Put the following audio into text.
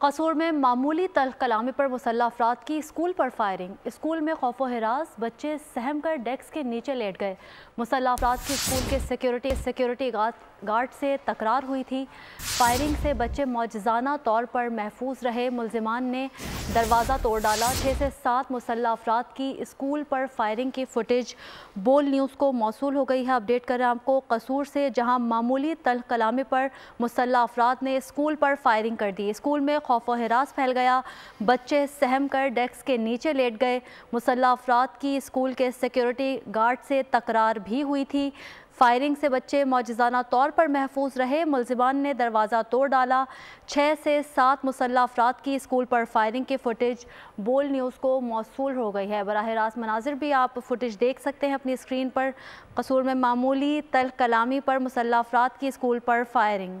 कसूर में मामूली तल कलामी पर मुसल्ह अफराद की स्कूल पर फायरिंग। स्कूल में खौफ हरास, बच्चे सहम कर डेस्क के नीचे लेट गए। मुसल्ह अफराद की स्कूल के सिक्योरिटी सिक्योरिटी गार्ड से तकरार हुई थी। फायरिंग से बच्चे मौजाना तौर पर महफूज रहे। मुलजमान ने दरवाज़ा तोड़ डाला। छः से सात मुसल्ह अफराद की स्कूल पर फायरिंग की फुटेज बोल न्यूज़ को मौसू हो गई है। अपडेट कर रहे हैं आपको कसूर से, जहाँ मामूली तल कलामी पर मुसल्ह अफराद ने स्कूल पर फायरिंग कर दी। स्कूल में खौफ हरास फैल गया। बच्चे सहम कर डेस्क के नीचे लेट गए। मुसल्ह अफराद की स्कूल के सिक्योरिटी गार्ड से तकरार भी हुई थी। फायरिंग से बच्चे मौजाना तौर पर महफूज रहे। मुलजमान ने दरवाज़ा तोड़ डाला। छः से सात मुसल्ह अफराद की स्कूल पर फायरिंग की फुटेज, बोल न्यूज़ को मौसू हो गई है। बरह रास्त मनाजिर भी आप फुटेज देख सकते हैं अपनी स्क्रीन पर। कसूर में मामूली तल कलामी पर मुसल्ह अफराद की स्कूल पर फायरिंग।